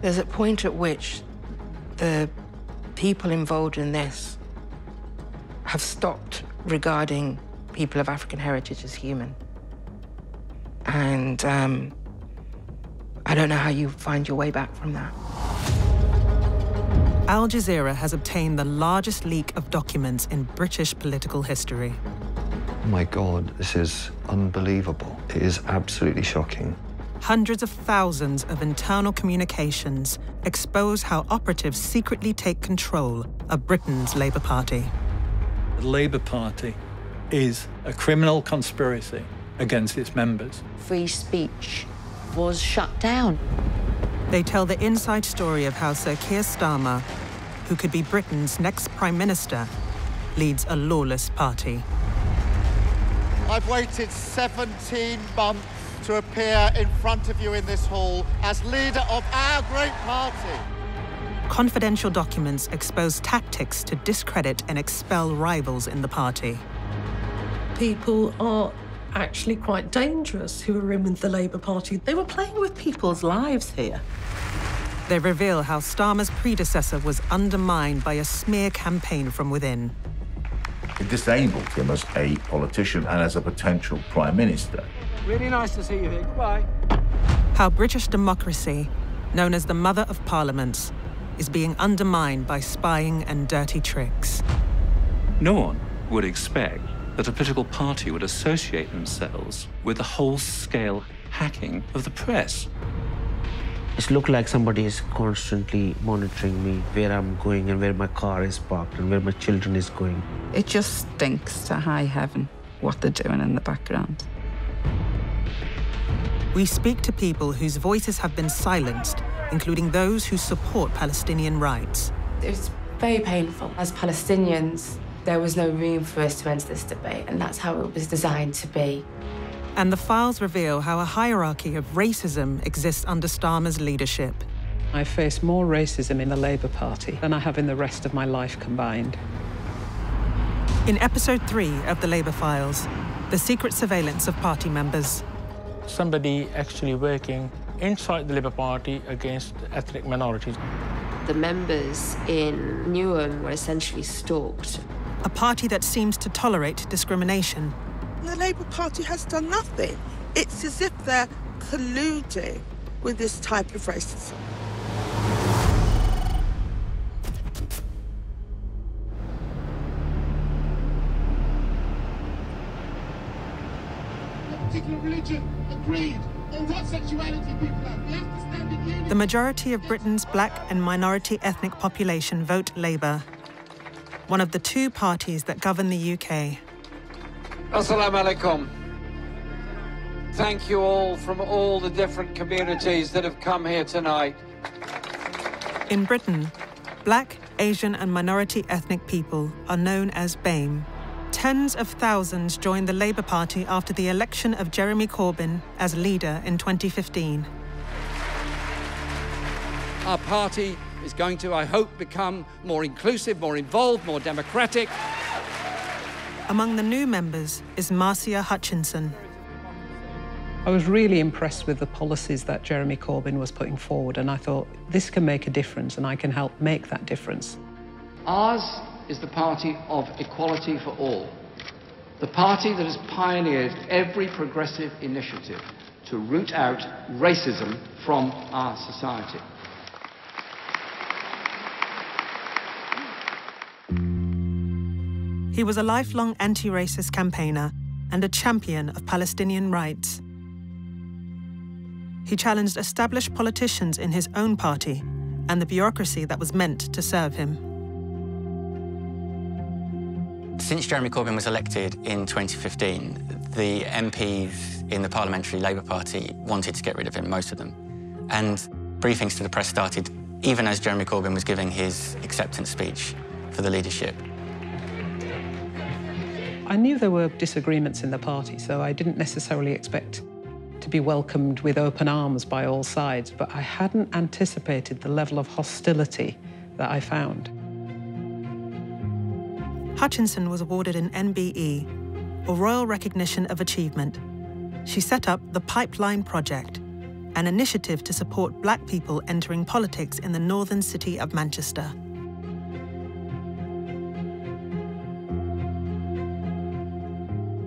There's a point at which the people involved in this have stopped regarding people of African heritage as human. And um, I don't know how you find your way back from that. Al Jazeera has obtained the largest leak of documents in British political history. Oh my God, this is unbelievable. It is absolutely shocking. Hundreds of thousands of internal communications expose how operatives secretly take control of Britain's Labour Party. The Labour Party is a criminal conspiracy against its members. Free speech was shut down. They tell the inside story of how Sir Keir Starmer, who could be Britain's next Prime Minister, leads a lawless party. I've waited 17 months to appear in front of you in this hall as leader of our great party. Confidential documents expose tactics to discredit and expel rivals in the party. People are actually quite dangerous who are in with the Labour Party. They were playing with people's lives here. They reveal how Starmer's predecessor was undermined by a smear campaign from within. It disabled him as a politician and as a potential prime minister. Really nice to see you here. Goodbye. How British democracy, known as the mother of parliaments, is being undermined by spying and dirty tricks. No one would expect that a political party would associate themselves with the whole-scale hacking of the press. It looks like somebody is constantly monitoring me, where I'm going and where my car is parked and where my children is going. It just stinks to high heaven what they're doing in the background. We speak to people whose voices have been silenced, including those who support Palestinian rights. It was very painful. As Palestinians, there was no room for us to enter this debate, and that's how it was designed to be. And the files reveal how a hierarchy of racism exists under Starmer's leadership. I face more racism in the Labour Party than I have in the rest of my life combined. In episode three of the Labour Files, the secret surveillance of party members. Somebody actually working inside the Labour Party against ethnic minorities. The members in Newham were essentially stalked. A party that seems to tolerate discrimination. The Labour Party has done nothing. It's as if they're colluding with this type of racism. The majority of Britain's black and minority ethnic population vote Labour, one of the two parties that govern the UK. Assalamu alaikum. Thank you all from all the different communities that have come here tonight. In Britain, black, Asian and minority ethnic people are known as BAME. Tens of thousands joined the Labour Party after the election of Jeremy Corbyn as leader in 2015. Our party is going to, I hope, become more inclusive, more involved, more democratic. Among the new members is Marcia Hutchinson. I was really impressed with the policies that Jeremy Corbyn was putting forward, and I thought, this can make a difference, and I can help make that difference. Ours is the party of equality for all. The party that has pioneered every progressive initiative to root out racism from our society. He was a lifelong anti-racist campaigner and a champion of Palestinian rights. He challenged established politicians in his own party and the bureaucracy that was meant to serve him. Since Jeremy Corbyn was elected in 2015, the MPs in the Parliamentary Labour Party wanted to get rid of him, most of them. And briefings to the press started even as Jeremy Corbyn was giving his acceptance speech for the leadership. I knew there were disagreements in the party, so I didn't necessarily expect to be welcomed with open arms by all sides, but I hadn't anticipated the level of hostility that I found. Hutchinson was awarded an MBE, or Royal Recognition of Achievement. She set up the Pipeline Project, an initiative to support black people entering politics in the northern city of Manchester.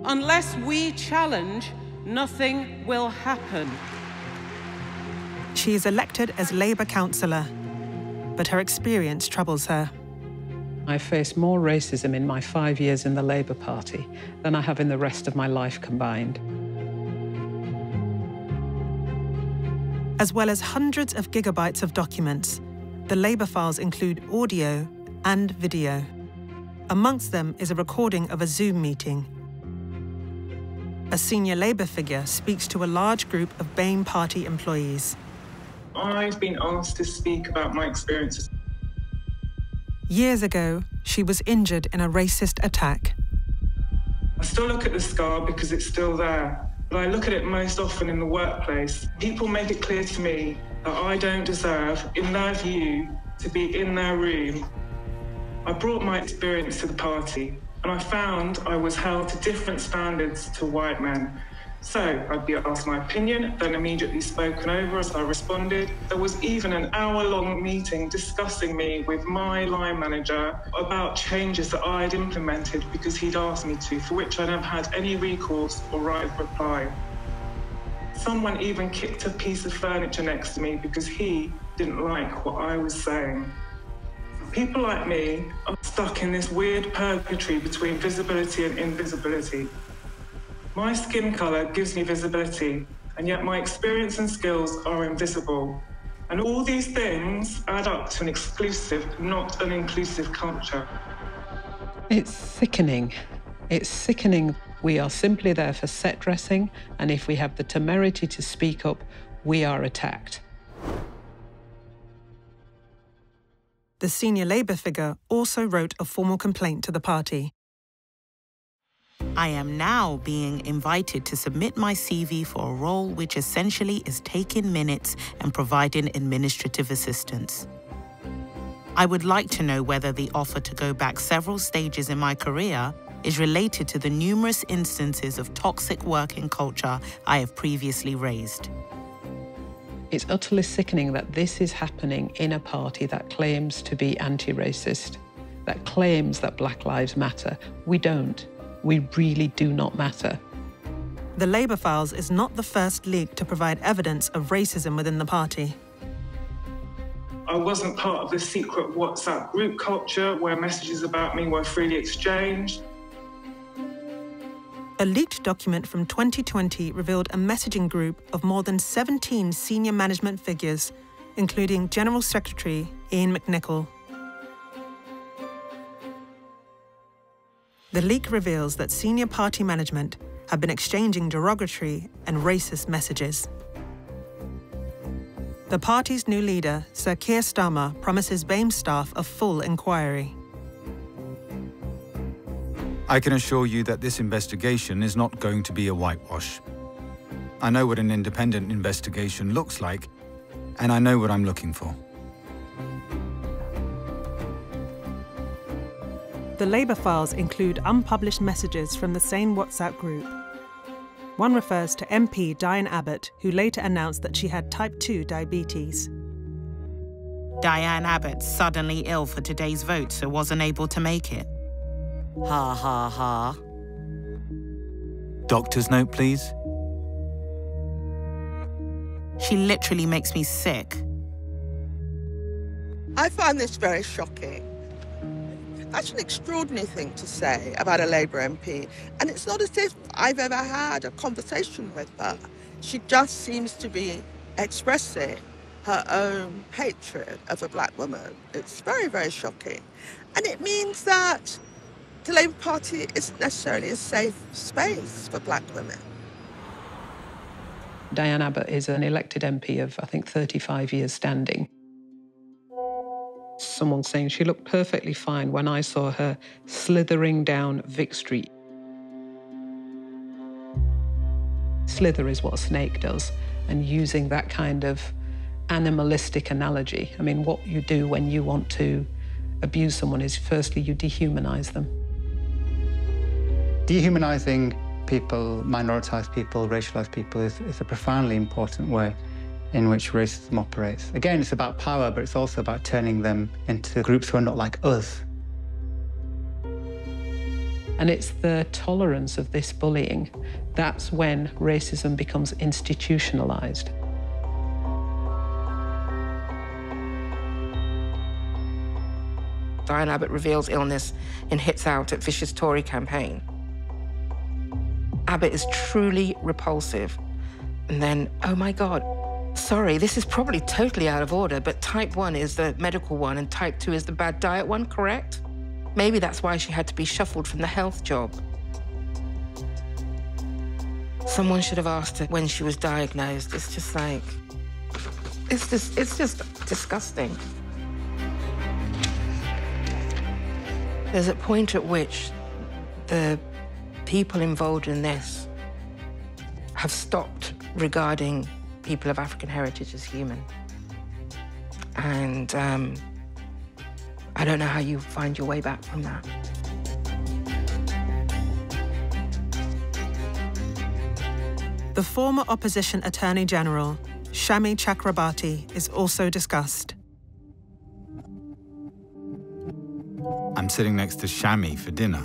Unless we challenge, nothing will happen. She is elected as Labour councillor, but her experience troubles her. I face more racism in my five years in the Labour Party than I have in the rest of my life combined. As well as hundreds of gigabytes of documents, the Labour files include audio and video. Amongst them is a recording of a Zoom meeting. A senior Labour figure speaks to a large group of BAME party employees. I've been asked to speak about my experiences. Years ago, she was injured in a racist attack. I still look at the scar because it's still there, but I look at it most often in the workplace. People make it clear to me that I don't deserve, in their view, to be in their room. I brought my experience to the party, and I found I was held to different standards to white men. So I'd be asked my opinion, then immediately spoken over as I responded. There was even an hour long meeting discussing me with my line manager about changes that I had implemented because he'd asked me to, for which I never had any recourse or right of reply. Someone even kicked a piece of furniture next to me because he didn't like what I was saying. People like me are stuck in this weird purgatory between visibility and invisibility. My skin colour gives me visibility, and yet my experience and skills are invisible. And all these things add up to an exclusive, not an inclusive culture. It's sickening. It's sickening. We are simply there for set dressing, and if we have the temerity to speak up, we are attacked. The senior Labour figure also wrote a formal complaint to the party. I am now being invited to submit my CV for a role which essentially is taking minutes and providing administrative assistance. I would like to know whether the offer to go back several stages in my career is related to the numerous instances of toxic working culture I have previously raised. It's utterly sickening that this is happening in a party that claims to be anti racist, that claims that Black Lives Matter. We don't we really do not matter. The Labour Files is not the first leak to provide evidence of racism within the party. I wasn't part of the secret WhatsApp group culture where messages about me were freely exchanged. A leaked document from 2020 revealed a messaging group of more than 17 senior management figures, including General Secretary Iain McNicol. The leak reveals that senior party management have been exchanging derogatory and racist messages. The party's new leader, Sir Keir Starmer, promises BAME staff a full inquiry. I can assure you that this investigation is not going to be a whitewash. I know what an independent investigation looks like, and I know what I'm looking for. The Labour files include unpublished messages from the same WhatsApp group. One refers to MP Diane Abbott, who later announced that she had type 2 diabetes. Diane Abbott suddenly ill for today's vote, so wasn't able to make it. Ha ha ha. Doctor's note, please. She literally makes me sick. I find this very shocking. That's an extraordinary thing to say about a Labour MP. And it's not as if I've ever had a conversation with her. She just seems to be expressing her own hatred of a black woman. It's very, very shocking. And it means that the Labour Party isn't necessarily a safe space for black women. Diane Abbott is an elected MP of, I think, 35 years standing someone saying she looked perfectly fine when I saw her slithering down Vic Street. Slither is what a snake does, and using that kind of animalistic analogy. I mean, what you do when you want to abuse someone is firstly you dehumanize them. Dehumanizing people, minoritized people, racialized people is, is a profoundly important way in which racism operates. Again, it's about power, but it's also about turning them into groups who are not like us. And it's the tolerance of this bullying that's when racism becomes institutionalized. Diane Abbott reveals illness and Hits Out at Fisher's Tory campaign. Abbott is truly repulsive. And then, oh my God, sorry, this is probably totally out of order, but type 1 is the medical one and type 2 is the bad diet one, correct? Maybe that's why she had to be shuffled from the health job. Someone should have asked her when she was diagnosed. It's just like, it's just, it's just disgusting. There's a point at which the people involved in this have stopped regarding people of African heritage as human. And um, I don't know how you find your way back from that. The former opposition Attorney General, Shami Chakrabarti, is also discussed. I'm sitting next to Shami for dinner.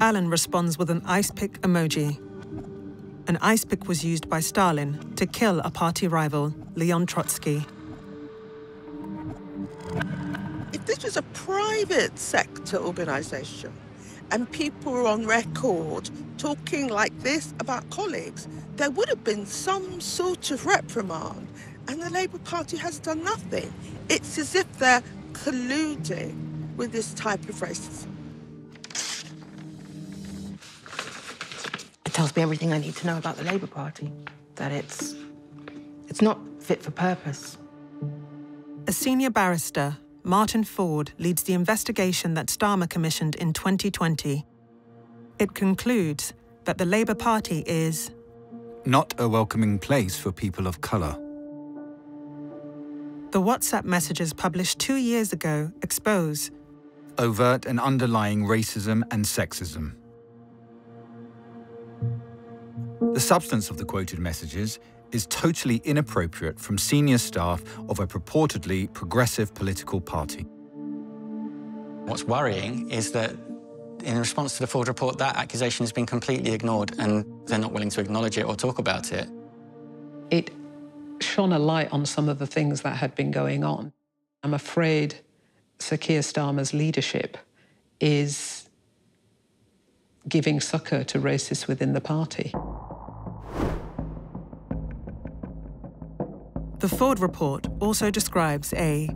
Alan responds with an ice pick emoji. An ice pick was used by Stalin to kill a party rival, Leon Trotsky. If this was a private sector organisation and people were on record talking like this about colleagues, there would have been some sort of reprimand. And the Labour Party has done nothing. It's as if they're colluding with this type of racism. Tells me everything I need to know about the Labour Party. That it's it's not fit for purpose. A senior barrister, Martin Forde, leads the investigation that Starmer commissioned in 2020. It concludes that the Labour Party is not a welcoming place for people of colour. The WhatsApp messages published two years ago expose overt and underlying racism and sexism. The substance of the quoted messages is totally inappropriate from senior staff of a purportedly progressive political party. What's worrying is that in response to the Forde report, that accusation has been completely ignored and they're not willing to acknowledge it or talk about it. It shone a light on some of the things that had been going on. I'm afraid Sir Keir Starmer's leadership is giving succour to racists within the party. The Forde report also describes a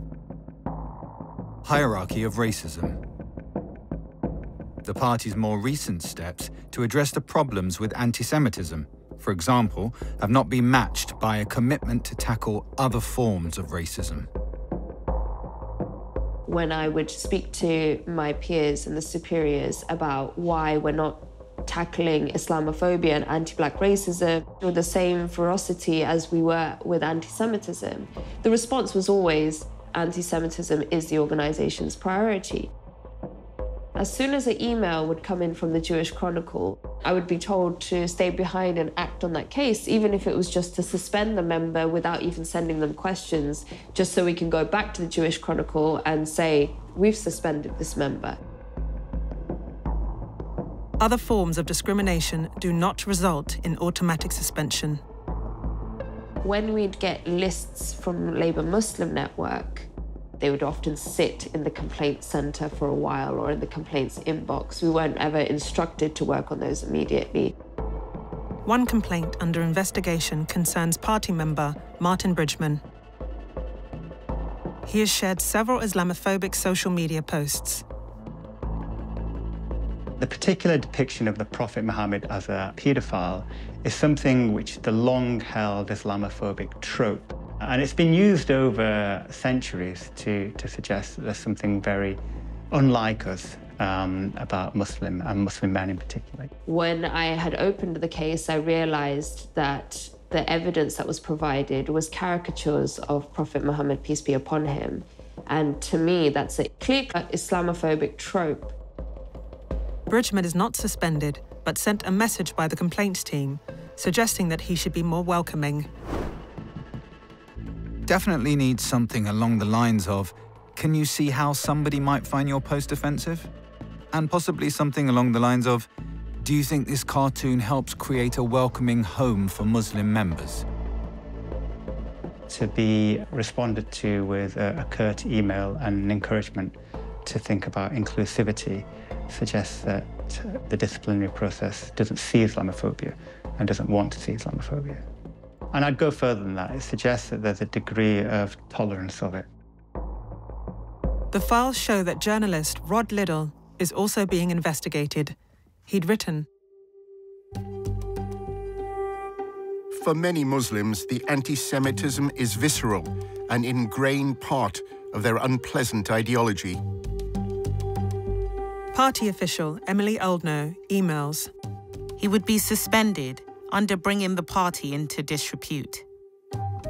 hierarchy of racism. The party's more recent steps to address the problems with anti Semitism, for example, have not been matched by a commitment to tackle other forms of racism. When I would speak to my peers and the superiors about why we're not tackling Islamophobia and anti black racism with the same ferocity as we were with anti Semitism, the response was always anti Semitism is the organization's priority. As soon as an email would come in from the Jewish Chronicle, I would be told to stay behind and act on that case, even if it was just to suspend the member without even sending them questions, just so we can go back to the Jewish Chronicle and say, we've suspended this member. Other forms of discrimination do not result in automatic suspension. When we'd get lists from Labour Muslim Network, they would often sit in the complaint centre for a while or in the complaints inbox. We weren't ever instructed to work on those immediately. One complaint under investigation concerns party member Martin Bridgman. He has shared several Islamophobic social media posts. The particular depiction of the Prophet Muhammad as a paedophile is something which the long-held Islamophobic trope. And it's been used over centuries to, to suggest that there's something very unlike us um, about Muslim and Muslim men in particular. When I had opened the case, I realized that the evidence that was provided was caricatures of Prophet Muhammad, peace be upon him. And to me, that's a clear Islamophobic trope Bridgman is not suspended, but sent a message by the complaints team suggesting that he should be more welcoming. Definitely needs something along the lines of Can you see how somebody might find your post offensive? And possibly something along the lines of Do you think this cartoon helps create a welcoming home for Muslim members? To be responded to with a, a curt email and an encouragement to think about inclusivity suggests that the disciplinary process doesn't see Islamophobia and doesn't want to see Islamophobia. And I'd go further than that. It suggests that there's a degree of tolerance of it. The files show that journalist Rod Liddle is also being investigated. He'd written For many Muslims, the anti Semitism is visceral, an ingrained part of their unpleasant ideology. Party official Emilie Oldknow emails. He would be suspended under bringing the party into disrepute.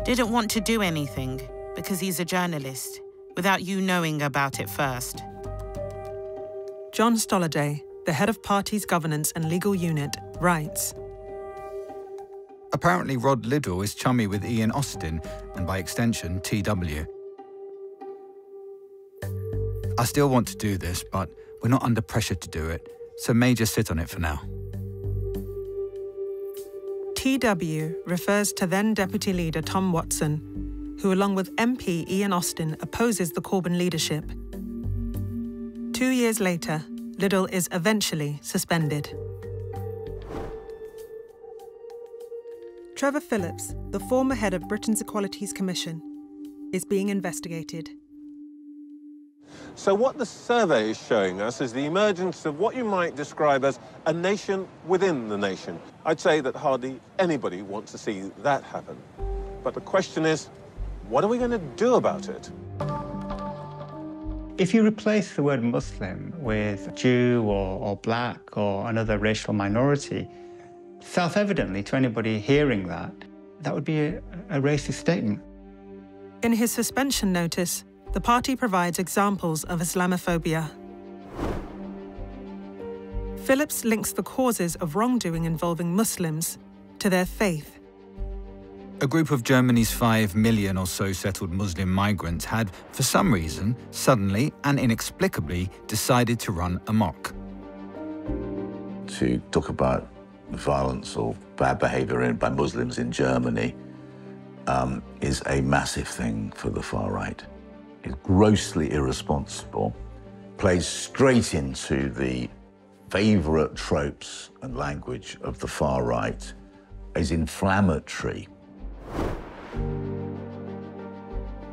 Didn't want to do anything because he's a journalist without you knowing about it first. John Stolliday, the head of party's governance and legal unit, writes Apparently, Rod Liddle is chummy with Ian Austin and by extension, TW. I still want to do this, but we're not under pressure to do it, so may just sit on it for now. TW refers to then Deputy Leader Tom Watson, who, along with MP Ian Austin, opposes the Corbyn leadership. Two years later, Liddle is eventually suspended. Trevor Phillips, the former head of Britain's Equalities Commission, is being investigated. So what the survey is showing us is the emergence of what you might describe as a nation within the nation. I'd say that hardly anybody wants to see that happen. But the question is, what are we going to do about it? If you replace the word Muslim with Jew or, or black or another racial minority, self-evidently to anybody hearing that, that would be a, a racist statement. In his suspension notice, the party provides examples of Islamophobia. Phillips links the causes of wrongdoing involving Muslims to their faith. A group of Germany's five million or so settled Muslim migrants had, for some reason, suddenly and inexplicably decided to run amok. To talk about violence or bad behavior by Muslims in Germany um, is a massive thing for the far right is grossly irresponsible, plays straight into the favourite tropes and language of the far right, is inflammatory.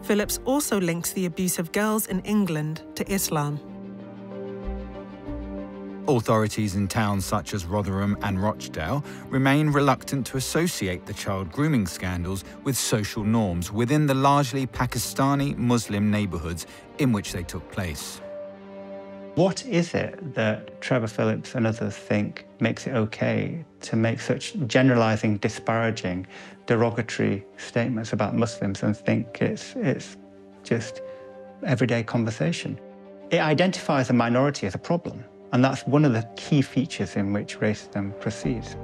Phillips also links the abuse of girls in England to Islam. Authorities in towns such as Rotherham and Rochdale remain reluctant to associate the child grooming scandals with social norms within the largely Pakistani Muslim neighbourhoods in which they took place. What is it that Trevor Phillips and others think makes it okay to make such generalising, disparaging, derogatory statements about Muslims and think it's, it's just everyday conversation? It identifies a minority as a problem. And that's one of the key features in which racism proceeds.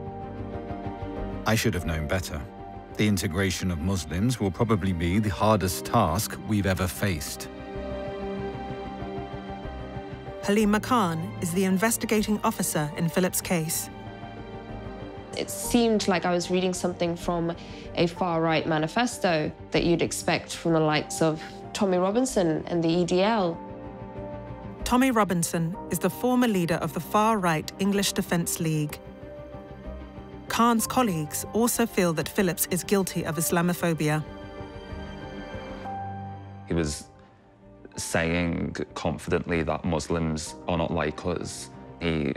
I should have known better. The integration of Muslims will probably be the hardest task we've ever faced. Halima Khan is the investigating officer in Phillips' case. It seemed like I was reading something from a far-right manifesto that you'd expect from the likes of Tommy Robinson and the EDL. Tommy Robinson is the former leader of the far-right English Defence League. Khan's colleagues also feel that Phillips is guilty of Islamophobia. He was saying confidently that Muslims are not like us. He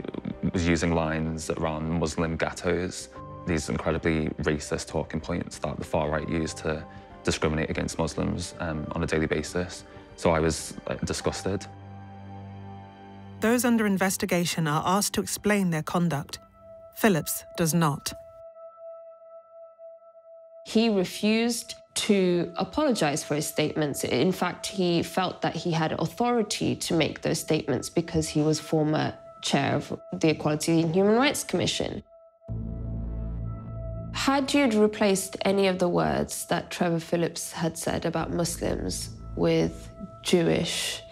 was using lines around Muslim ghettos, these incredibly racist talking points that the far right use to discriminate against Muslims um, on a daily basis. So I was disgusted. Those under investigation are asked to explain their conduct. Phillips does not. He refused to apologize for his statements. In fact, he felt that he had authority to make those statements because he was former chair of the Equality and Human Rights Commission. Had you replaced any of the words that Trevor Phillips had said about Muslims with Jewish,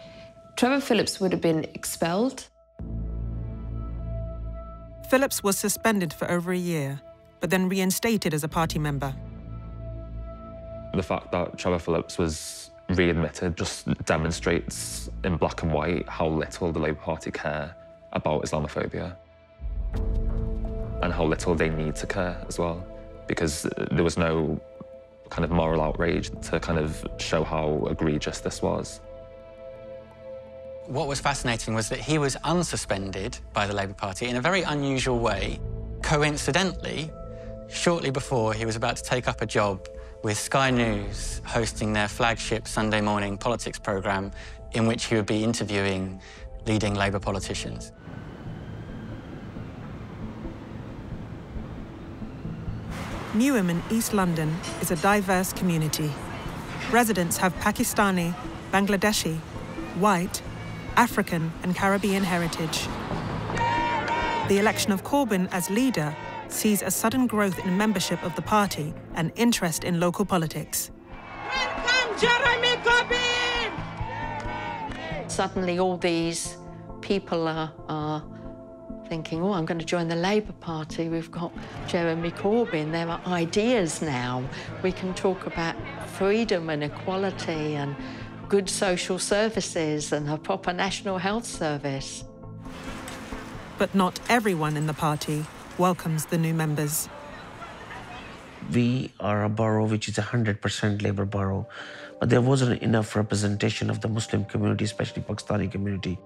Trevor Phillips would have been expelled. Phillips was suspended for over a year, but then reinstated as a party member. The fact that Trevor Phillips was readmitted just demonstrates in black and white how little the Labour Party care about Islamophobia and how little they need to care as well because there was no kind of moral outrage to kind of show how egregious this was. What was fascinating was that he was unsuspended by the Labour Party in a very unusual way. Coincidentally, shortly before he was about to take up a job with Sky News hosting their flagship Sunday morning politics programme in which he would be interviewing leading Labour politicians. Newham in East London is a diverse community. Residents have Pakistani, Bangladeshi, white, African and Caribbean heritage. The election of Corbyn as leader sees a sudden growth in membership of the party and interest in local politics. Welcome, Jeremy Corbyn! Suddenly all these people are, are thinking, oh, I'm going to join the Labour Party. We've got Jeremy Corbyn. There are ideas now. We can talk about freedom and equality and good social services and a proper national health service. But not everyone in the party welcomes the new members. We are a borough which is a 100% Labour borough, but there wasn't enough representation of the Muslim community, especially Pakistani community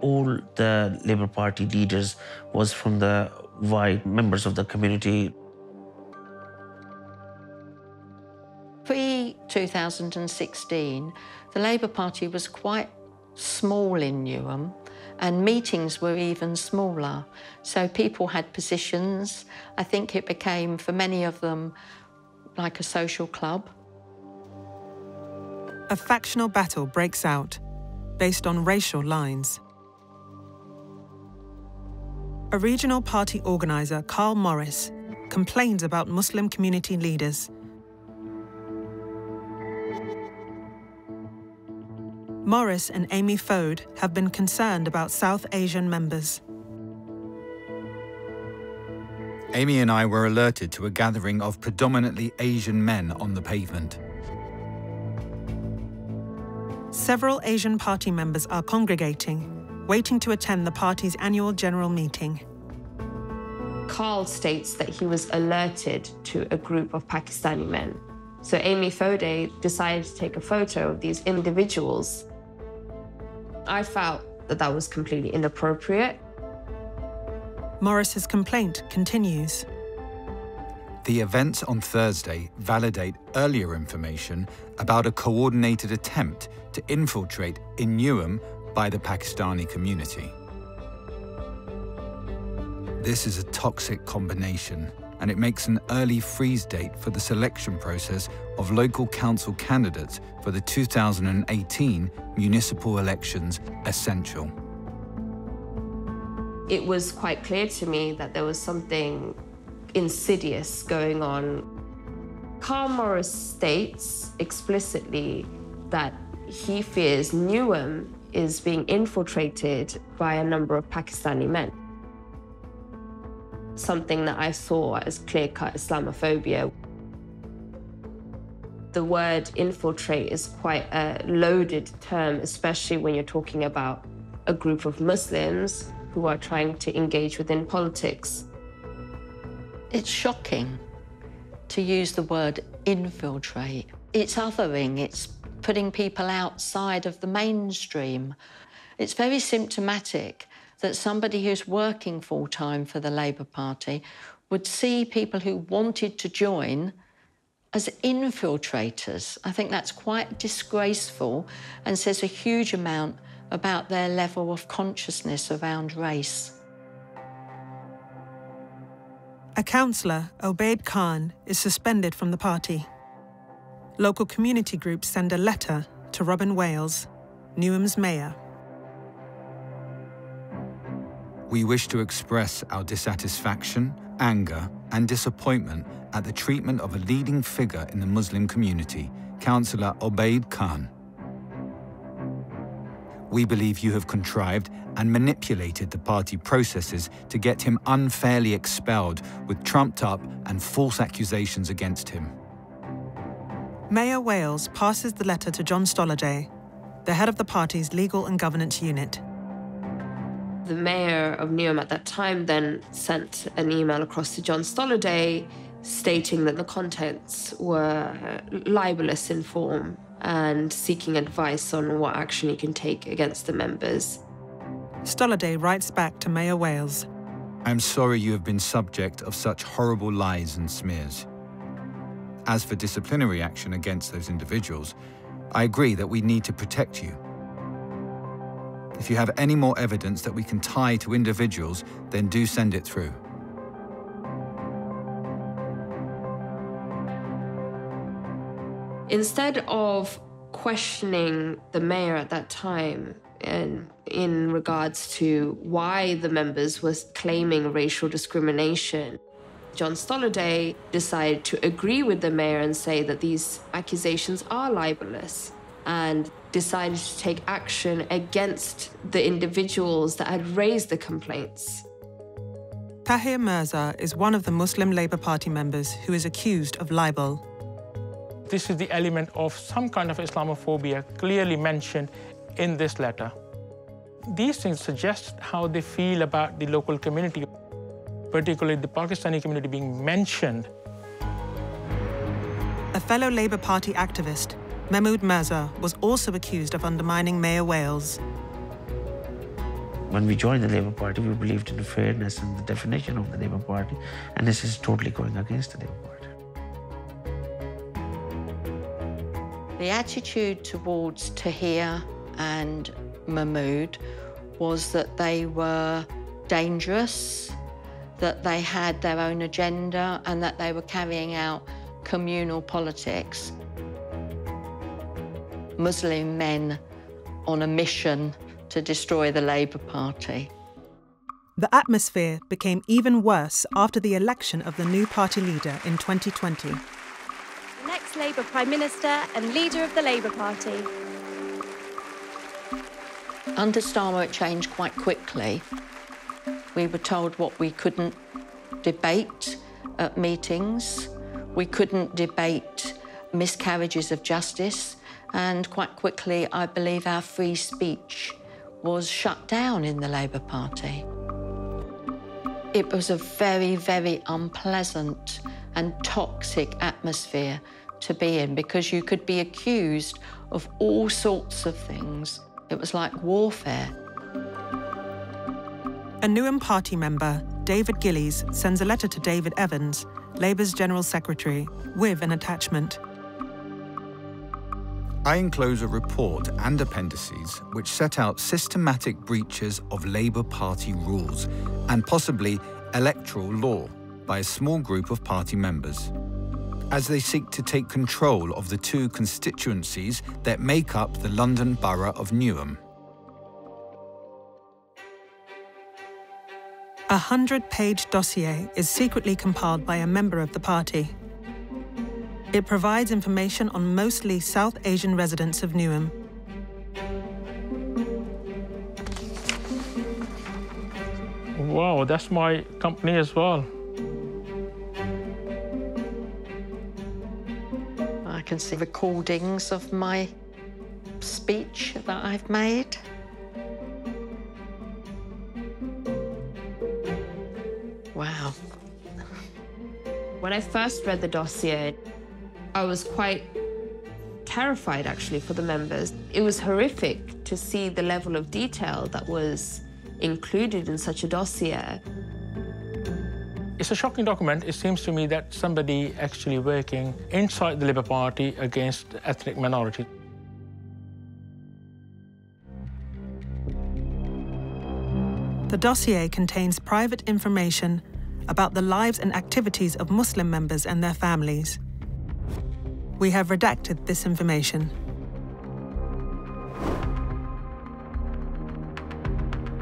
all the Labour Party leaders was from the white members of the community. Pre 2016, the Labour Party was quite small in Newham and meetings were even smaller. So people had positions. I think it became, for many of them, like a social club. A factional battle breaks out based on racial lines. A regional party organiser, Carl Morris, complains about Muslim community leaders. Morris and Amy Fode have been concerned about South Asian members. Amy and I were alerted to a gathering of predominantly Asian men on the pavement. Several Asian party members are congregating waiting to attend the party's annual general meeting. Carl states that he was alerted to a group of Pakistani men. So Amy Fode decided to take a photo of these individuals. I felt that that was completely inappropriate. Morris's complaint continues. The events on Thursday validate earlier information about a coordinated attempt to infiltrate in Newham by the Pakistani community. This is a toxic combination, and it makes an early freeze date for the selection process of local council candidates for the 2018 municipal elections essential. It was quite clear to me that there was something insidious going on. Carl Morris states explicitly that he fears Newham is being infiltrated by a number of Pakistani men. Something that I saw as clear cut Islamophobia. The word infiltrate is quite a loaded term, especially when you're talking about a group of Muslims who are trying to engage within politics. It's shocking to use the word infiltrate. It's othering, it's putting people outside of the mainstream. It's very symptomatic that somebody who's working full time for the Labour Party would see people who wanted to join as infiltrators. I think that's quite disgraceful and says a huge amount about their level of consciousness around race. A councillor, Obaid Khan, is suspended from the party local community groups send a letter to Robin Wales, Newham's mayor. We wish to express our dissatisfaction, anger, and disappointment at the treatment of a leading figure in the Muslim community, Councillor Obaid Khan. We believe you have contrived and manipulated the party processes to get him unfairly expelled with trumped up and false accusations against him. Mayor Wales passes the letter to John Stolliday, the head of the party's legal and governance unit. The mayor of Newham at that time then sent an email across to John Stolliday stating that the contents were libelous in form and seeking advice on what action he can take against the members. Stolliday writes back to Mayor Wales. I am sorry you have been subject of such horrible lies and smears. As for disciplinary action against those individuals, I agree that we need to protect you. If you have any more evidence that we can tie to individuals, then do send it through. Instead of questioning the mayor at that time and in regards to why the members were claiming racial discrimination, John Stolliday decided to agree with the mayor and say that these accusations are libelous and decided to take action against the individuals that had raised the complaints. Tahir Mirza is one of the Muslim Labour Party members who is accused of libel. This is the element of some kind of Islamophobia clearly mentioned in this letter. These things suggest how they feel about the local community, particularly the Pakistani community being mentioned. A fellow Labour Party activist, Mahmood Mirza, was also accused of undermining Mayor Wales. When we joined the Labour Party, we believed in fairness and the definition of the Labour Party, and this is totally going against the Labour Party. The attitude towards Tahir and Mahmood was that they were dangerous, that they had their own agenda, and that they were carrying out communal politics. Muslim men on a mission to destroy the Labour Party. The atmosphere became even worse after the election of the new party leader in 2020 The next Labour Prime Minister and leader of the Labour Party. Under Starmer, it changed quite quickly. We were told what we couldn't debate at meetings. We couldn't debate miscarriages of justice. And quite quickly, I believe our free speech was shut down in the Labour Party. It was a very, very unpleasant and toxic atmosphere to be in because you could be accused of all sorts of things. It was like warfare. A Newham Party member, David Gillies, sends a letter to David Evans, Labour's General Secretary, with an attachment. I enclose a report and appendices which set out systematic breaches of Labour Party rules and possibly electoral law by a small group of party members as they seek to take control of the two constituencies that make up the London Borough of Newham. A hundred-page dossier is secretly compiled by a member of the party. It provides information on mostly South Asian residents of Newham. Wow, that's my company as well. I can see recordings of my speech that I've made. Wow. When I first read the dossier, I was quite terrified actually for the members. It was horrific to see the level of detail that was included in such a dossier. It's a shocking document. It seems to me that somebody actually working inside the Labour Party against ethnic minorities. The dossier contains private information about the lives and activities of Muslim members and their families. We have redacted this information.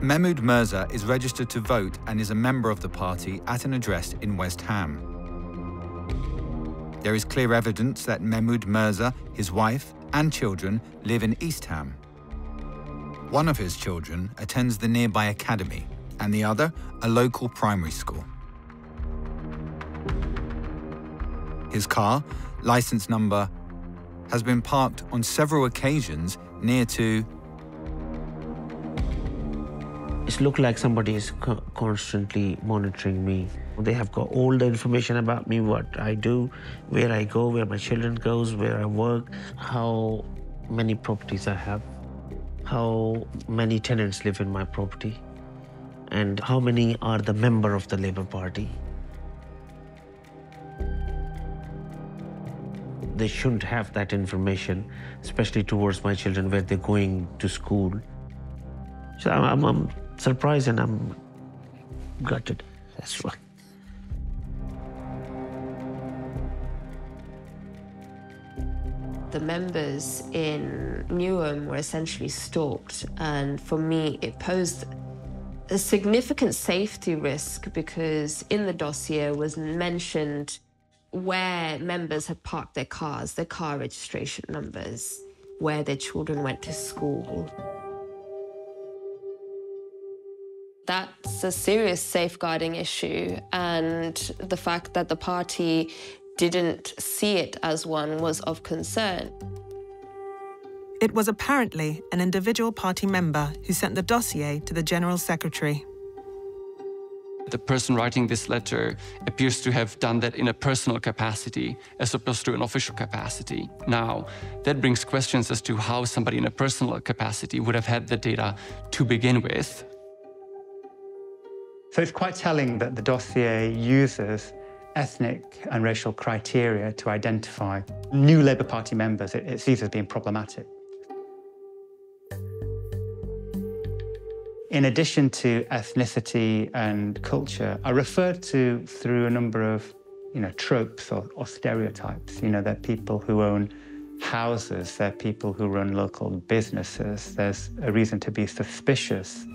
Mehmood Mirza is registered to vote and is a member of the party at an address in West Ham. There is clear evidence that Mehmood Mirza, his wife, and children live in East Ham. One of his children attends the nearby academy, and the other a local primary school. His car, license number, has been parked on several occasions near to It looks like somebody is co constantly monitoring me. They have got all the information about me, what I do, where I go, where my children goes, where I work, how many properties I have, how many tenants live in my property, and how many are the member of the Labour Party. They shouldn't have that information, especially towards my children where they're going to school. So I'm, I'm surprised and I'm gutted. That's why. The members in Newham were essentially stalked, and for me, it posed a significant safety risk because in the dossier was mentioned where members had parked their cars, their car registration numbers, where their children went to school. That's a serious safeguarding issue, and the fact that the party didn't see it as one was of concern. It was apparently an individual party member who sent the dossier to the General Secretary. The person writing this letter appears to have done that in a personal capacity as opposed to an official capacity. Now, that brings questions as to how somebody in a personal capacity would have had the data to begin with. So it's quite telling that the dossier uses ethnic and racial criteria to identify new Labour Party members. It, it sees as being problematic. In addition to ethnicity and culture, I referred to through a number of you know, tropes or, or stereotypes. You know, they're people who own houses, they're people who run local businesses. There's a reason to be suspicious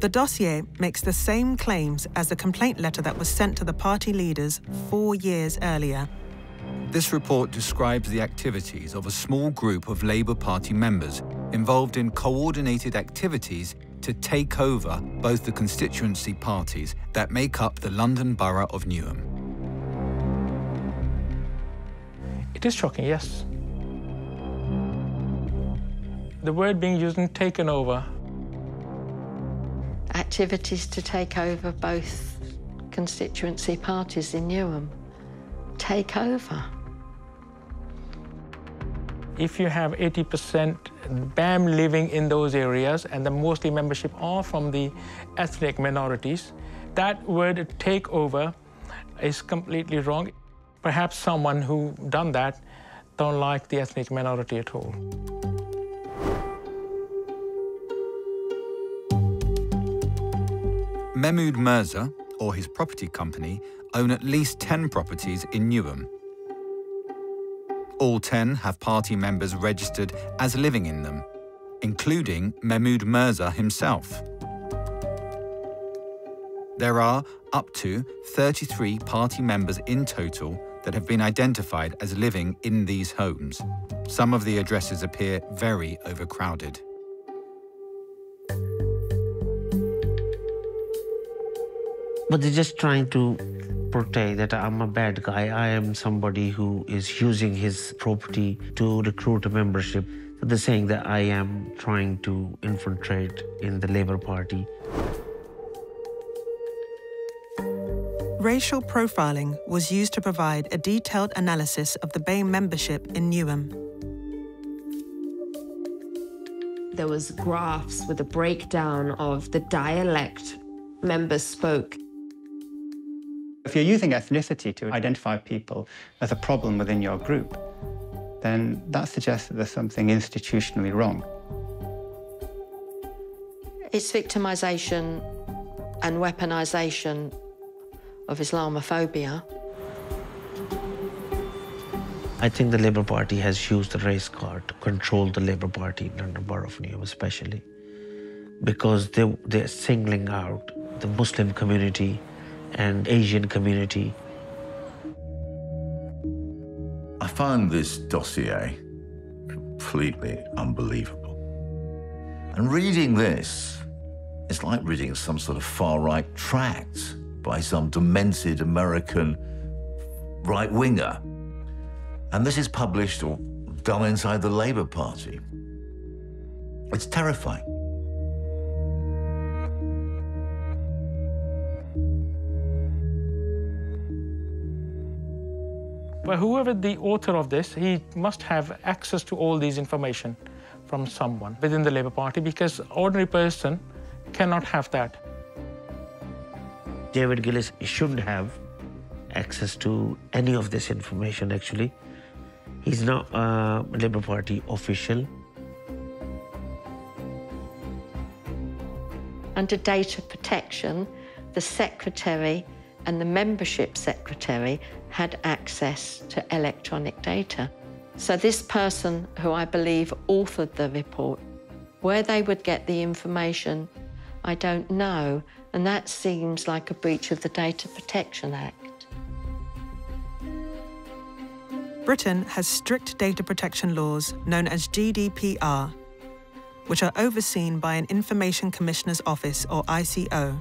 The dossier makes the same claims as the complaint letter that was sent to the party leaders four years earlier. This report describes the activities of a small group of Labour Party members involved in coordinated activities to take over both the constituency parties that make up the London Borough of Newham. It is shocking, yes. The word being used in taken over activities to take over both constituency parties in Newham. Take over. If you have 80% BAM living in those areas and the mostly membership are from the ethnic minorities, that word take over is completely wrong. Perhaps someone who done that don't like the ethnic minority at all. Mehmood Mirza, or his property company, own at least 10 properties in Newham. All 10 have party members registered as living in them, including Mehmood Mirza himself. There are up to 33 party members in total that have been identified as living in these homes. Some of the addresses appear very overcrowded. But they're just trying to portray that I'm a bad guy. I am somebody who is using his property to recruit a membership. So they're saying that I am trying to infiltrate in the Labour Party. Racial profiling was used to provide a detailed analysis of the BAME membership in Newham. There was graphs with a breakdown of the dialect members spoke if you're using ethnicity to identify people as a problem within your group, then that suggests that there's something institutionally wrong. It's victimisation and weaponisation of Islamophobia. I think the Labour Party has used the race card to control the Labour Party in London Borough of Newham especially because they, they're singling out the Muslim community and Asian community. I find this dossier completely unbelievable. And reading this, it's like reading some sort of far-right tract by some demented American right-winger. And this is published or done inside the Labour Party. It's terrifying. But whoever the author of this, he must have access to all these information from someone within the Labour Party because ordinary person cannot have that. David Gillis shouldn't have access to any of this information actually. He's not a Labour Party official. Under data protection, the secretary and the membership secretary had access to electronic data. So this person, who I believe authored the report, where they would get the information, I don't know, and that seems like a breach of the Data Protection Act. Britain has strict data protection laws known as GDPR, which are overseen by an Information Commissioner's Office, or ICO.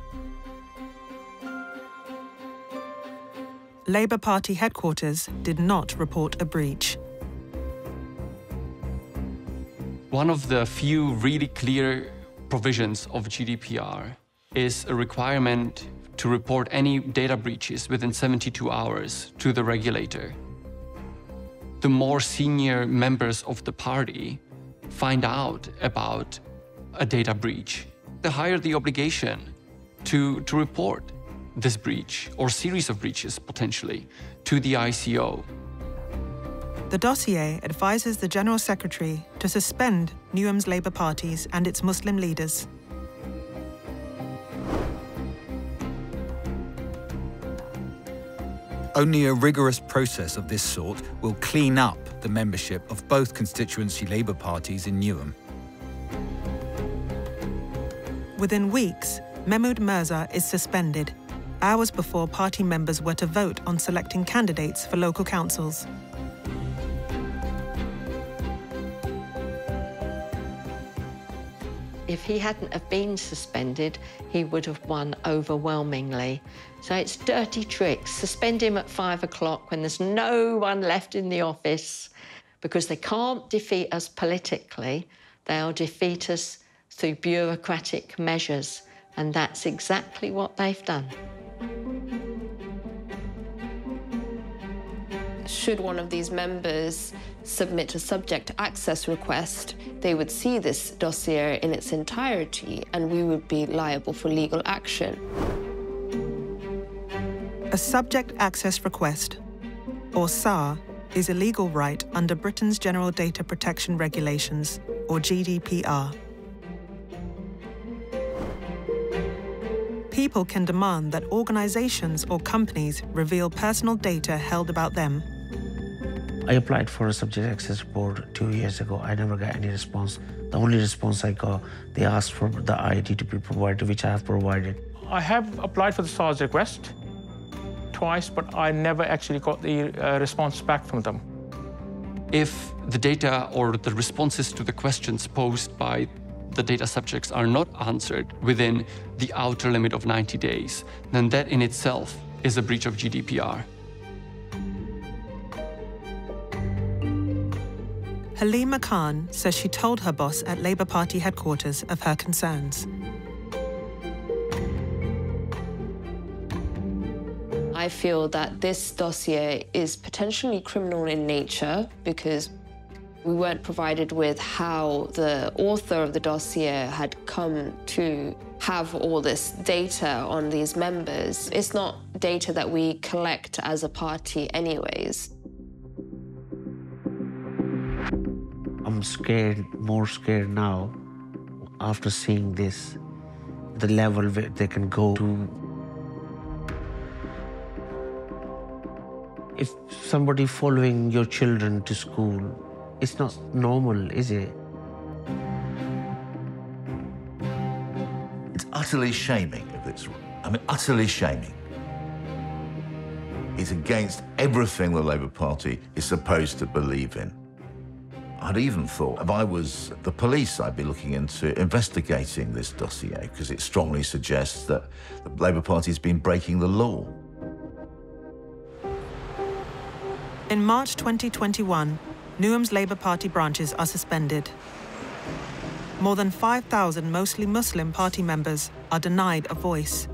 Labour Party headquarters did not report a breach. One of the few really clear provisions of GDPR is a requirement to report any data breaches within 72 hours to the regulator. The more senior members of the party find out about a data breach, the higher the obligation to, to report this breach or series of breaches potentially to the ICO. The dossier advises the General Secretary to suspend Newham's Labour parties and its Muslim leaders. Only a rigorous process of this sort will clean up the membership of both constituency Labour parties in Newham. Within weeks, Mehmood Mirza is suspended, hours before party members were to vote on selecting candidates for local councils. If he hadn't have been suspended, he would have won overwhelmingly. So it's dirty tricks. Suspend him at five o'clock when there's no one left in the office because they can't defeat us politically. They'll defeat us through bureaucratic measures. And that's exactly what they've done. Should one of these members submit a subject access request, they would see this dossier in its entirety and we would be liable for legal action. A subject access request, or SAR, is a legal right under Britain's General Data Protection Regulations, or GDPR. People can demand that organisations or companies reveal personal data held about them I applied for a subject access report two years ago. I never got any response. The only response I got, they asked for the ID to be provided, which I have provided. I have applied for the SARS request twice, but I never actually got the uh, response back from them. If the data or the responses to the questions posed by the data subjects are not answered within the outer limit of 90 days, then that in itself is a breach of GDPR. Halima Khan says she told her boss at Labour Party headquarters of her concerns. I feel that this dossier is potentially criminal in nature because we weren't provided with how the author of the dossier had come to have all this data on these members. It's not data that we collect as a party anyways. I'm scared, more scared now after seeing this, the level where they can go to. If somebody following your children to school, it's not normal, is it? It's utterly shaming of this. I mean, utterly shaming. It's against everything the Labour Party is supposed to believe in. I'd even thought if I was the police, I'd be looking into investigating this dossier because it strongly suggests that the Labour Party has been breaking the law. In March 2021, Newham's Labour Party branches are suspended. More than 5,000 mostly Muslim party members are denied a voice.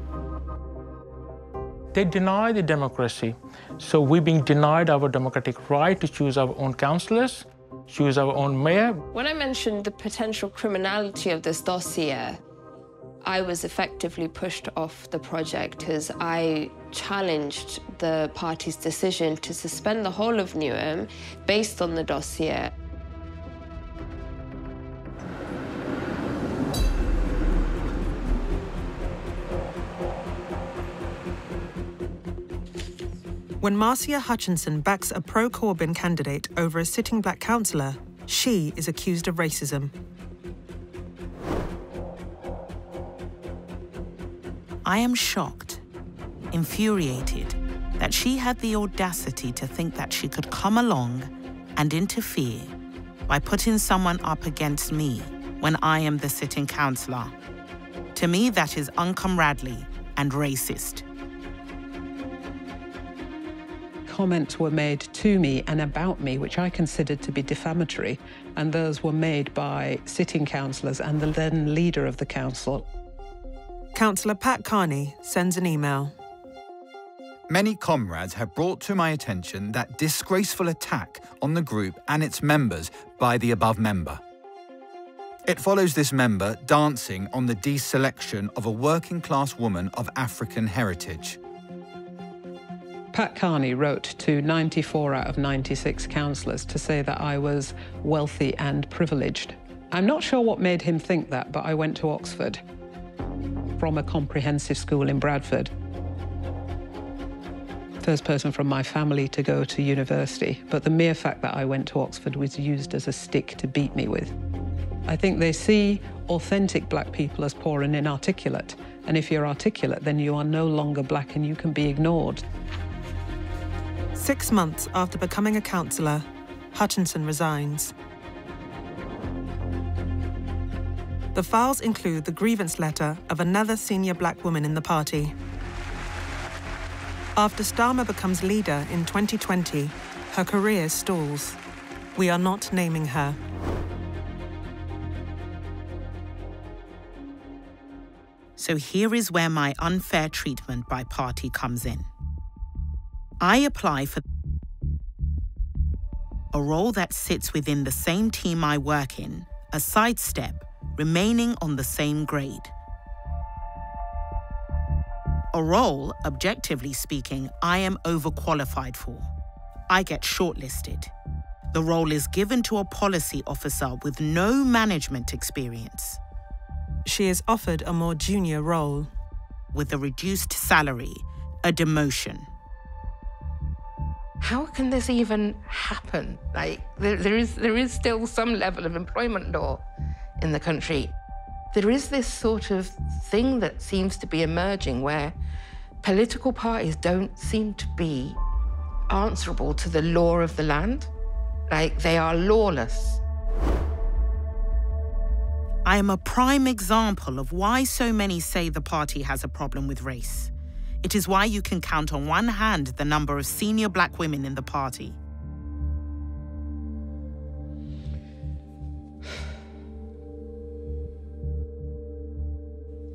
They deny the democracy. So we're being denied our democratic right to choose our own councillors, choose our own mayor. When I mentioned the potential criminality of this dossier, I was effectively pushed off the project because I challenged the party's decision to suspend the whole of Newham based on the dossier. When Marcia Hutchinson backs a pro Corbyn candidate over a sitting black councillor, she is accused of racism. I am shocked, infuriated, that she had the audacity to think that she could come along and interfere by putting someone up against me when I am the sitting councillor. To me, that is uncomradely and racist. Comments were made to me and about me, which I considered to be defamatory, and those were made by sitting councillors and the then leader of the council. Councillor Pat Carney sends an email. Many comrades have brought to my attention that disgraceful attack on the group and its members by the above member. It follows this member dancing on the deselection of a working class woman of African heritage. Pat Carney wrote to 94 out of 96 councillors to say that I was wealthy and privileged. I'm not sure what made him think that, but I went to Oxford from a comprehensive school in Bradford. First person from my family to go to university, but the mere fact that I went to Oxford was used as a stick to beat me with. I think they see authentic black people as poor and inarticulate, and if you're articulate, then you are no longer black and you can be ignored. Six months after becoming a councillor, Hutchinson resigns. The files include the grievance letter of another senior black woman in the party. After Starmer becomes leader in 2020, her career stalls. We are not naming her. So here is where my unfair treatment by party comes in. I apply for a role that sits within the same team I work in, a sidestep, remaining on the same grade. A role, objectively speaking, I am overqualified for. I get shortlisted. The role is given to a policy officer with no management experience. She is offered a more junior role. With a reduced salary, a demotion. How can this even happen? Like, there, there, is, there is still some level of employment law in the country. There is this sort of thing that seems to be emerging where political parties don't seem to be answerable to the law of the land. Like, they are lawless. I am a prime example of why so many say the party has a problem with race. It is why you can count on one hand the number of senior black women in the party.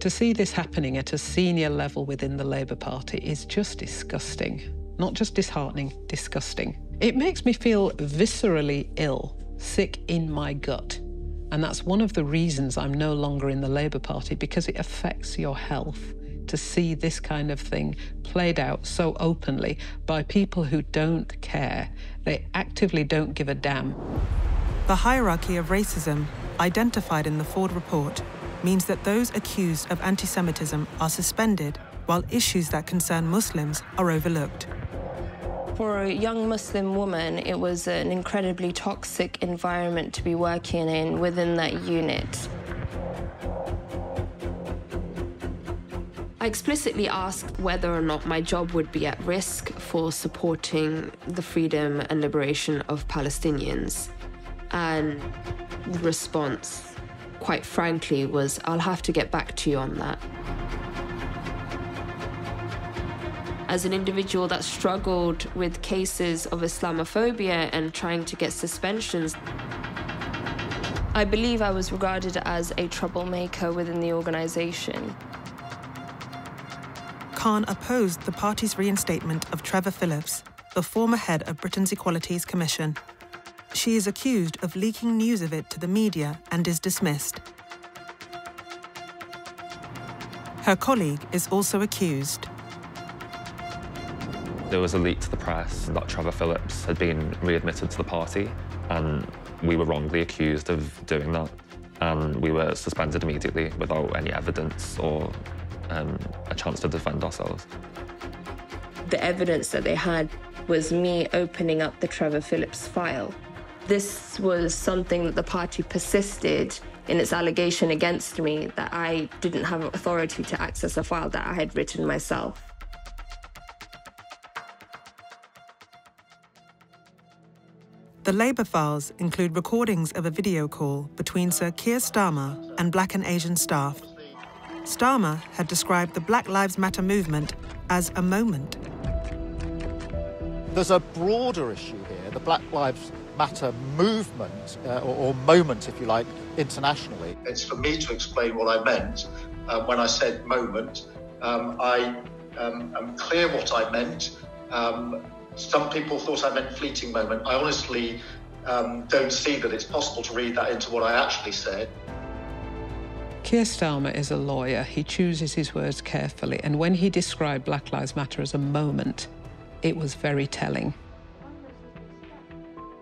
To see this happening at a senior level within the Labour Party is just disgusting. Not just disheartening, disgusting. It makes me feel viscerally ill, sick in my gut. And that's one of the reasons I'm no longer in the Labour Party because it affects your health to see this kind of thing played out so openly by people who don't care. They actively don't give a damn. The hierarchy of racism, identified in the Forde report, means that those accused of anti Semitism are suspended, while issues that concern Muslims are overlooked. For a young Muslim woman, it was an incredibly toxic environment to be working in within that unit. I explicitly asked whether or not my job would be at risk for supporting the freedom and liberation of Palestinians. And the response, quite frankly, was I'll have to get back to you on that. As an individual that struggled with cases of Islamophobia and trying to get suspensions, I believe I was regarded as a troublemaker within the organization. Khan opposed the party's reinstatement of Trevor Phillips, the former head of Britain's Equalities Commission. She is accused of leaking news of it to the media and is dismissed. Her colleague is also accused. There was a leak to the press that Trevor Phillips had been readmitted to the party, and we were wrongly accused of doing that. And we were suspended immediately without any evidence or um, a chance to defend ourselves. The evidence that they had was me opening up the Trevor Phillips file. This was something that the party persisted in its allegation against me that I didn't have authority to access a file that I had written myself. The Labour files include recordings of a video call between Sir Keir Starmer and Black and Asian staff Starmer had described the Black Lives Matter movement as a moment. There's a broader issue here, the Black Lives Matter movement, uh, or, or, moment, if you like, internationally. It's for me to explain what I meant uh, when I said moment. Um, I um, am clear what I meant. Um, some people thought I meant fleeting moment. I honestly um, don't see that it's possible to read that into what I actually said. Keir Starmer is a lawyer. He chooses his words carefully. And when he described Black Lives Matter as a moment, it was very telling.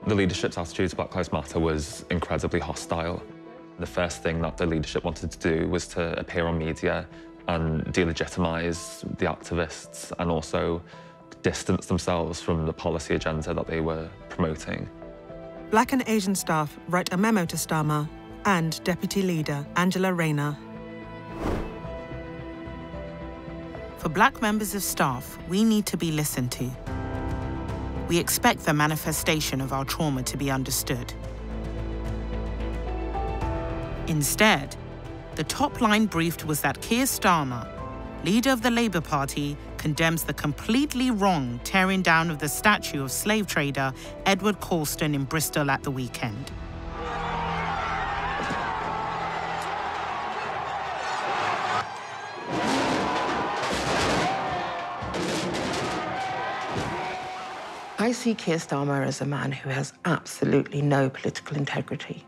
The leadership's attitude to Black Lives Matter was incredibly hostile. The first thing that the leadership wanted to do was to appear on media and delegitimise the activists and also distance themselves from the policy agenda that they were promoting. Black and Asian staff write a memo to Starmer and Deputy Leader Angela Rayner. For black members of staff, we need to be listened to. We expect the manifestation of our trauma to be understood. Instead, the top line briefed was that Keir Starmer, leader of the Labour Party, condemns the completely wrong tearing down of the statue of slave trader Edward Colston in Bristol at the weekend. I see Keir Starmer as a man who has absolutely no political integrity.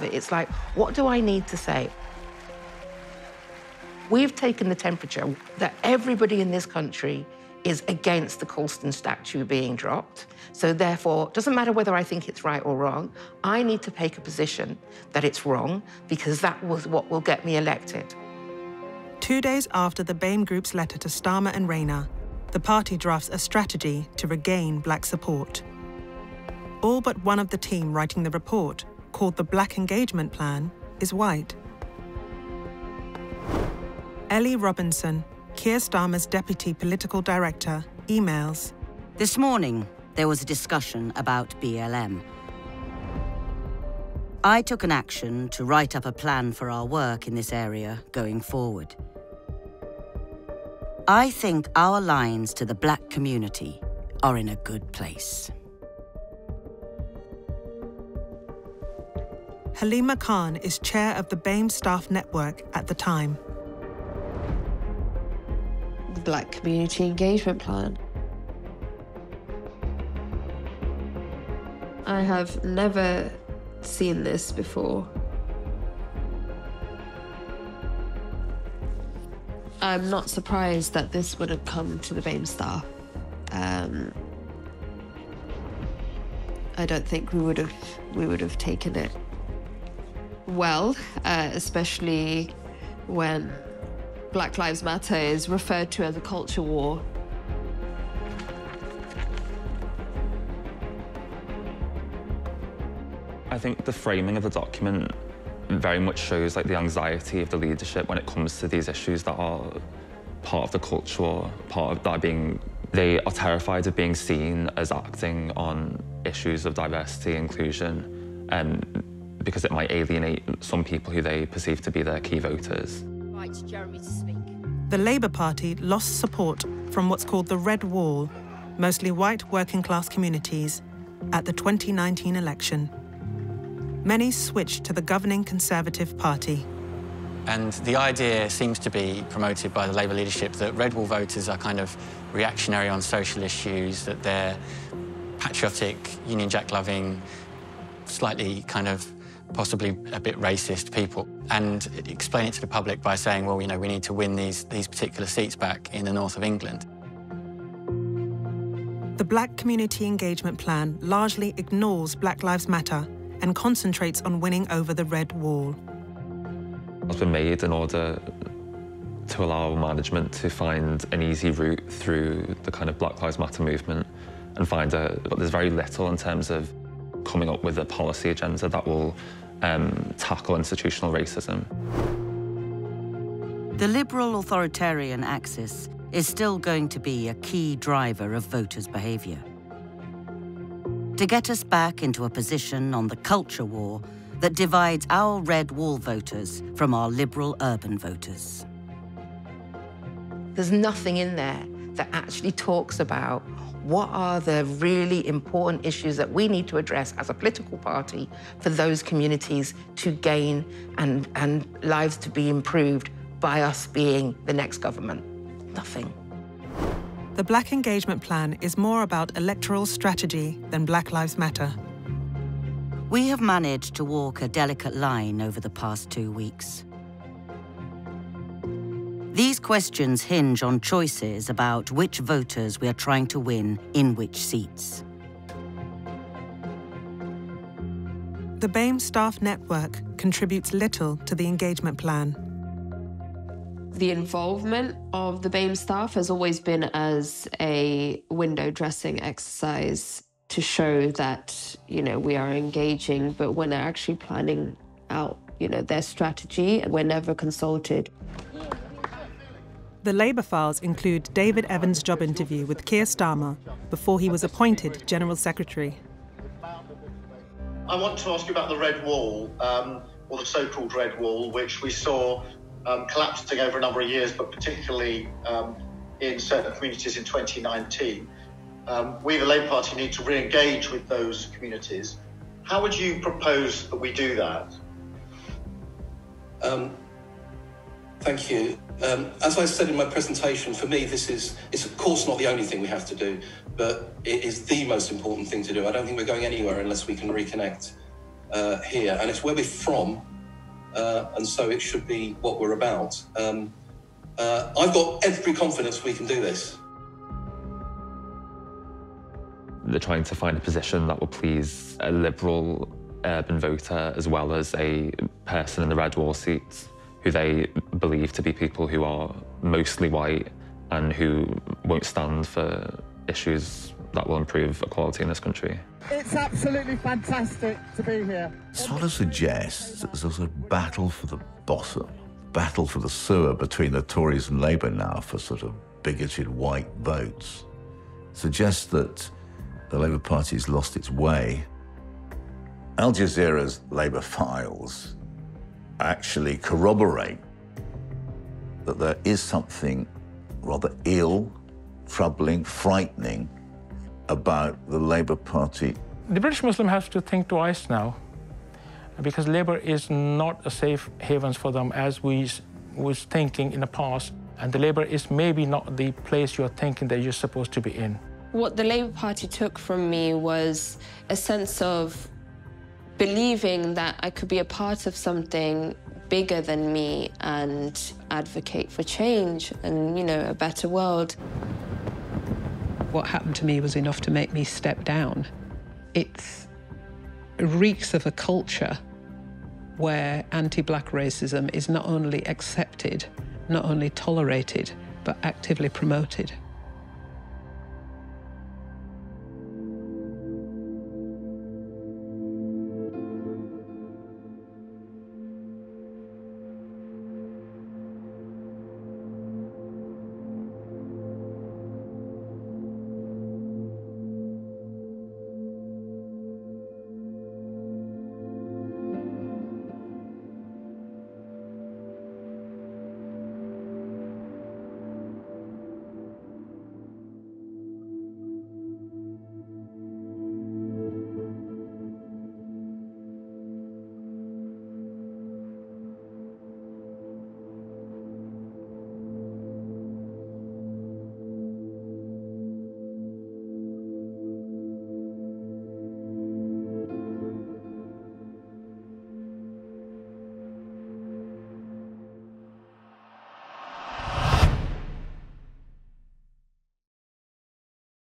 It's like, what do I need to say? We've taken the temperature that everybody in this country is against the Colston statue being dropped. So therefore, it doesn't matter whether I think it's right or wrong, I need to take a position that it's wrong because that was what will get me elected. Two days after the BAME Group's letter to Starmer and Rayner, the party drafts a strategy to regain black support. All but one of the team writing the report, called the Black Engagement Plan, is white. Ellie Robinson, Keir Starmer's deputy political director, emails. This morning, there was a discussion about BLM. I took an action to write up a plan for our work in this area going forward. I think our lines to the black community are in a good place. Halima Khan is chair of the BAME staff network at the time. The Black Community Engagement Plan. I have never seen this before. I'm not surprised that this would have come to the BAME staff. Um, I don't think we would have we would have taken it well, uh, especially when Black Lives Matter is referred to as a culture war. I think the framing of the document very much shows like the anxiety of the leadership when it comes to these issues that are part of the culture, part of that being they are terrified of being seen as acting on issues of diversity, inclusion, um, because it might alienate some people who they perceive to be their key voters. Right, Jeremy to speak. The Labour Party lost support from what's called the Red Wall, mostly white working class communities, at the 2019 election. Many switched to the governing Conservative Party. And the idea seems to be promoted by the Labour leadership that Red Wall voters are kind of reactionary on social issues, that they're patriotic, Union Jack loving, slightly kind of possibly a bit racist people, and explain it to the public by saying, well, you know, we need to win these, these particular seats back in the north of England. The Black Community Engagement Plan largely ignores Black Lives Matter and concentrates on winning over the Red Wall. It's been made in order to allow management to find an easy route through the kind of Black Lives Matter movement and find a, but there's very little in terms of coming up with a policy agenda that will um, tackle institutional racism. The liberal authoritarian axis is still going to be a key driver of voters' behaviour. To get us back into a position on the culture war that divides our red wall voters from our liberal urban voters. There's nothing in there that actually talks about what are the really important issues that we need to address as a political party for those communities to gain and, and lives to be improved by us being the next government? Nothing. The Black Engagement Plan is more about electoral strategy than Black Lives Matter. We have managed to walk a delicate line over the past two weeks. These questions hinge on choices about which voters we are trying to win in which seats. The BAME staff network contributes little to the engagement plan. The involvement of the BAME staff has always been as a window dressing exercise to show that, you know, we are engaging, but when they're actually planning out, you know, their strategy, we're never consulted. The Labour files include David Evans' job interview with Keir Starmer before he was appointed General Secretary. I want to ask you about the Red Wall, um, or the so called Red Wall, which we saw um, collapsing over a number of years, but particularly um, in certain communities in 2019. Um, we, the Labour Party, need to re engage with those communities. How would you propose that we do that? Um, thank you. Um, as I said in my presentation, for me, this is, it's of course not the only thing we have to do, but it is the most important thing to do. I don't think we're going anywhere unless we can reconnect uh, here. And it's where we're from, uh, and so it should be what we're about. Um, uh, I've got every confidence we can do this. They're trying to find a position that will please a liberal urban voter as well as a person in the red wall seats who they believe to be people who are mostly white and who won't stand for issues that will improve equality in this country. It's absolutely fantastic to be here. Sort of suggests that there's a battle for the bottom, battle for the sewer between the Tories and Labour now for sort of bigoted white votes. Suggests that the Labour Party's lost its way. Al Jazeera's Labour files actually corroborate that there is something rather ill, troubling, frightening about the Labour Party. The British Muslim has to think twice now because Labour is not a safe haven for them as we was thinking in the past. And the Labour is maybe not the place you're thinking that you're supposed to be in. What the Labour Party took from me was a sense of believing that I could be a part of something bigger than me and advocate for change and, you know, a better world. What happened to me was enough to make me step down. It reeks of a culture where anti-black racism is not only accepted, not only tolerated, but actively promoted.